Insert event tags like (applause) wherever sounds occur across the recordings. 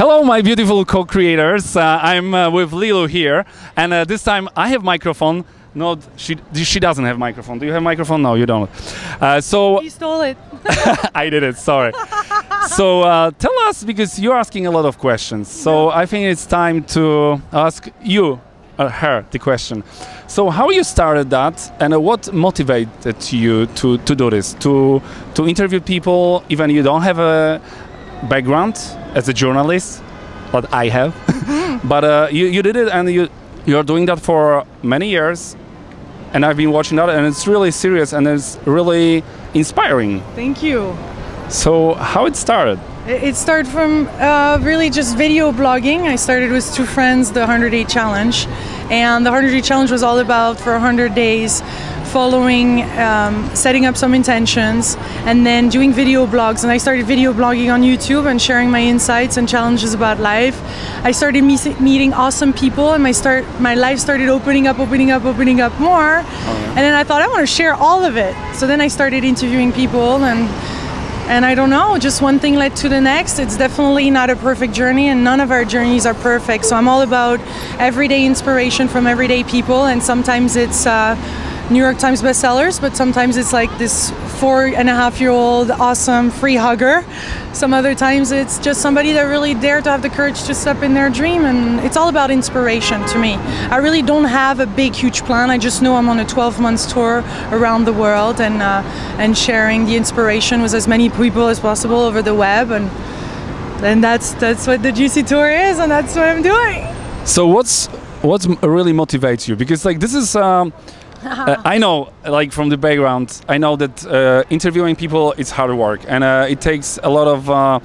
Hello, my beautiful co-creators. Uh, I'm uh, with Lilou here, and uh, this time I have microphone. No, she she doesn't have microphone. Do you have microphone? No, you don't. Uh, so You stole it. (laughs) I did it. Sorry. so uh, tell us because you're asking a lot of questions. So I think it's time to ask you, uh, her, the question. So how you started that, and uh, what motivated you to to do this? To to interview people, even you don't have a background as a journalist, but I have. (laughs) but uh, you you did it, and you you're doing that for many years. And I've been watching that, and it's really serious, and it's really inspiring. Thank you. So how it started? It it started from uh, really just video blogging. I started with two friends the 100 Day Challenge, and the 100 Day Challenge was all about for 100 days following, um, setting up some intentions, and then doing video blogs. And I started video blogging on YouTube and sharing my insights and challenges about life. I started me- meeting awesome people, and my start my life started opening up, opening up, opening up more. And then I thought I want to share all of it. So then I started interviewing people and and I don't know, just one thing led to the next. It's definitely not a perfect journey, and none of our journeys are perfect. So I'm all about everyday inspiration from everyday people, and sometimes it's uh, New York Times bestsellers, but sometimes it's like this four and a half year old awesome free hugger. Some other times it's just somebody that really dared to have the courage to step in their dream, and it's all about inspiration to me. I really don't have a big, huge plan. I just know I'm on a 12 months tour around the world and uh, and sharing the inspiration with as many people as possible over the web, and then that's that's what the Juicy Tour is, and that's what I'm doing. So what's what really motivates you? Because like this is. Um, uh, I know, like from the background, I know that uh, interviewing people is hard work, and uh, it takes a lot of uh,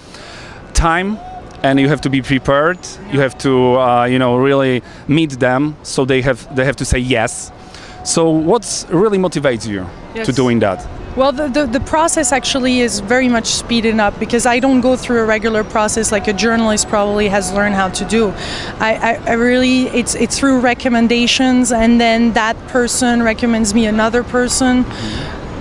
time, and you have to be prepared. You have to, uh, you know, really meet them, so they have they have to say yes. So, what's really motivates you to doing that? Well, the, the, the process actually is very much speeded up because I don't go through a regular process like a journalist probably has learned how to do. I, I, I really, it's, it's through recommendations and then that person recommends me another person.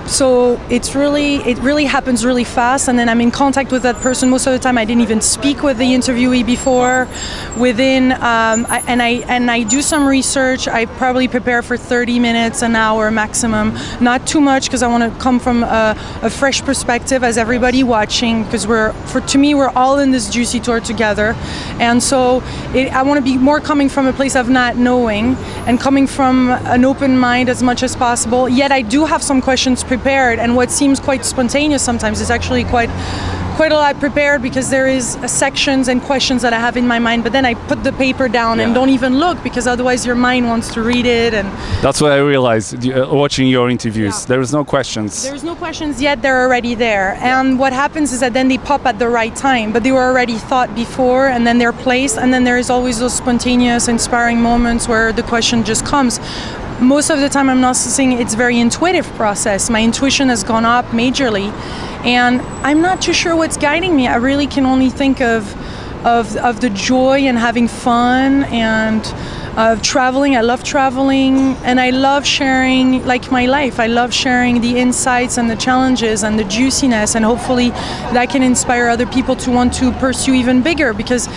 So it's really, it really happens really fast and then I'm in contact with that person. Most of the time I didn't even speak with the interviewee before. Within, um, I, and, I, and I do some research. I probably prepare for 30 minutes, an hour maximum. Not too much because I want to come from a, a fresh perspective as everybody watching because we're, for to me, we're all in this juicy tour together. And so it, I want to be more coming from a place of not knowing and coming from an open mind as much as possible. Yet I do have some questions prepared, and what seems quite spontaneous sometimes is actually quite quite a lot prepared because there is sections and questions that I have in my mind. But then I put the paper down and don't even look because otherwise your mind wants to read it and That's what I realized uh, watching your interviews. Yeah. There is no questions. There's no questions yet, they're already there. And what happens is that then they pop at the right time, but they were already thought before and then they're placed. And then there is always those spontaneous, inspiring moments where the question just comes. Most of the time, I'm not saying it's very intuitive process. My intuition has gone up majorly, and I'm not too sure what's guiding me. I really can only think of of, of the joy and having fun and of traveling. I love traveling and I love sharing like my life. I love sharing the insights and the challenges and the juiciness and hopefully that can inspire other people to want to pursue even bigger because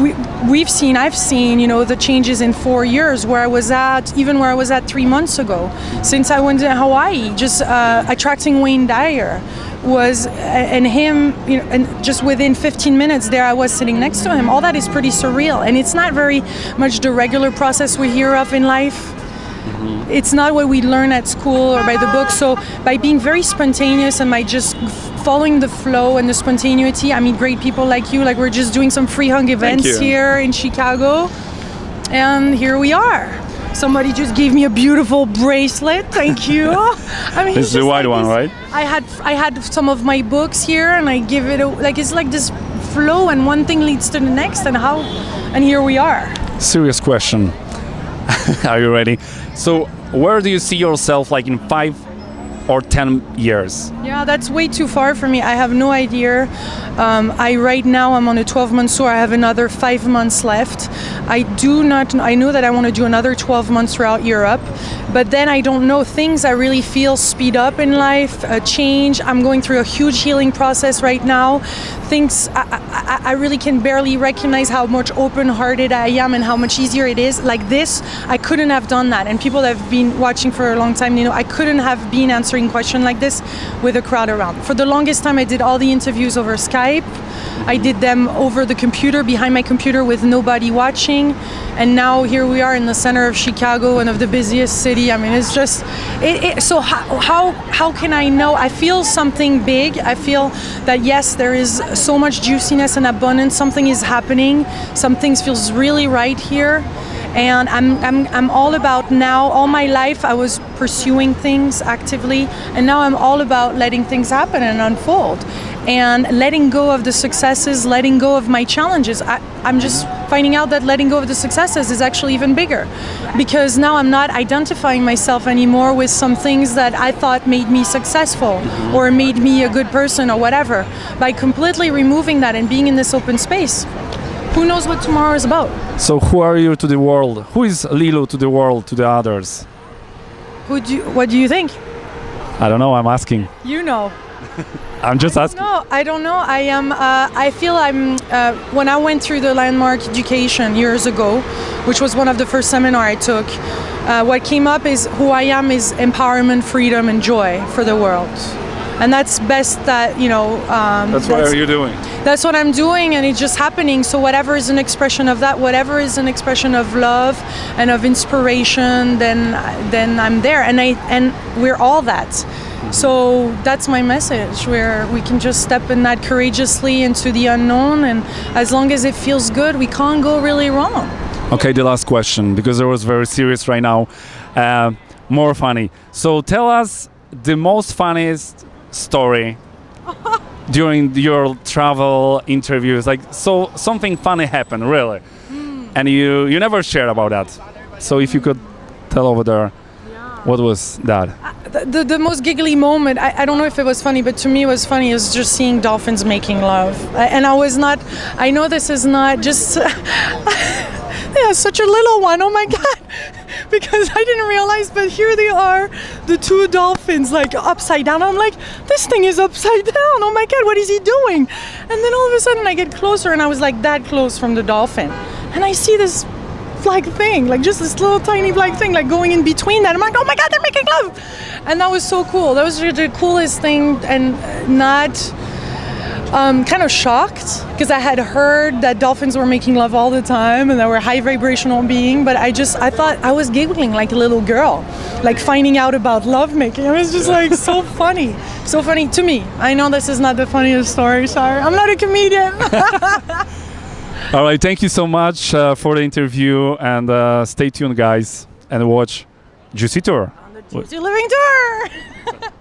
we, we've seen, I've seen, you know, the changes in four years where I was at, even where I was at three months ago. Since I went to Hawaii, just uh, attracting Wayne Dyer was and him you know and just within 15 minutes there I was sitting next to him. All that is pretty surreal. And it's not very much the regular process we hear of in life. Mm-hmm. It's not what we learn at school or by the book. So by being very spontaneous and by just following the flow and the spontaneity I meet great people like you. Like we're just doing some free hung events here in Chicago. And here we are Somebody just gave me a beautiful bracelet. Thank you. (laughs) I mean, This it's is the just white like one, this- right? I had I had some of my books here, and I give it a, like it's like this flow, and one thing leads to the next, and how, and here we are. Serious question. (laughs) Are you ready? So, where do you see yourself like in five or 10 years? Yeah, that's way too far for me. I have no idea. Um, I right now I'm on a 12 month tour. I have another five months left. I do not. I know that I want to do another 12 months throughout Europe, but then I don't know things. I really feel speed up in life, a change. I'm going through a huge healing process right now. Things I, I, I really can barely recognize how much open-hearted I am and how much easier it is. Like this, I couldn't have done that. And people that have been watching for a long time, you know, I couldn't have been answering questions like this with a crowd around. For the longest time, I did all the interviews over Skype. I did them over the computer, behind my computer, with nobody watching. And now here we are in the center of Chicago, one of the busiest city. I mean, it's just. It, it, so how, how how can I know? I feel something big. I feel that yes, there is so much juiciness and abundance. Something is happening. Some things feels really right here and I'm, I'm, I'm all about now all my life i was pursuing things actively and now i'm all about letting things happen and unfold. And letting go of the successes letting go of my challenges I, i'm just finding out that letting go of the successes is actually even bigger. Because now i'm not identifying myself anymore with some things that i thought made me successful or made me a good person or whatever. By completely removing that and being in this open space who knows what tomorrow is about So, who are you to the world? Who is Lilou to the world, to the others? who do you, what do you think I don't know, I'm asking. you know (laughs) I'm just asking. No, I don't know. I am. Uh, I feel I'm. Uh, when I went through the landmark education years ago, which was one of the first seminar I took, uh, what came up is who I am is empowerment, freedom, and joy for the world, and that's best that you know. Um, That's what are you doing? that's what I'm doing, and it's just happening. So whatever is an expression of that, whatever is an expression of love and of inspiration, then then I'm there, and I and we're all that. So that's my message, where we can just step in that courageously into the unknown, and as long as it feels good, we can't go really wrong. Okay, the last question because it was very serious right now. Uh, more funny. So tell us the most funniest story during your travel interviews. Like so, something funny happened really, hmm. and you you never share about that. So if you could tell over there, what was that? Uh, the, the, the most giggly moment, I, I don't know if it was funny, but to me it was funny, is just seeing dolphins making love. I, and I was not, I know this is not just, (laughs) yeah, such a little one, oh my God. (laughs) Because I didn't realize, but here they are, the two dolphins, like upside down. I'm like, this thing is upside (laughs) down. Oh my God, what is he doing? And then all of a sudden I get closer and I was like that close from the dolphin. And I see this black thing, like just this little tiny black thing, like going in between that. I'm like, oh my god, they're making love, and that was so cool. That was the coolest thing, and not um, kind of shocked because I had heard that dolphins were making love all the time and they were high vibrational being, but I just I thought I was giggling like a little girl, like finding out about love making. It was just like (laughs) so funny, so funny to me. I know this is not the funniest story. Sorry, I'm not a comedian. (laughs) All right, thank you so much uh, for the interview, and uh, stay tuned, guys, and watch Juicy Tour. Juicy Living Tour. (laughs)